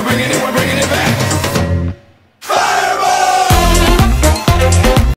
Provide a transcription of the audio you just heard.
we're bringing it